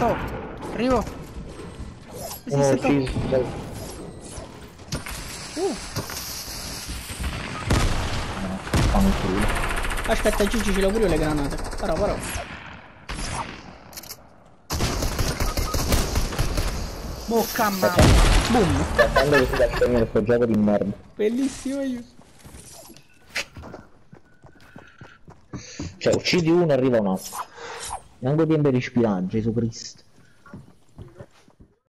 Oh. Arrivo. Esiste top. ucciso. Uh. Aspetta, Gigi, ce l'ho pure le granate. Però, però. Bocca mamma. Boom. Quando si dà questo gioco di merda. Bellissimo io. Cioè, uccidi uno e arriva un altro. Neanche di respirare, Gesù Cristo.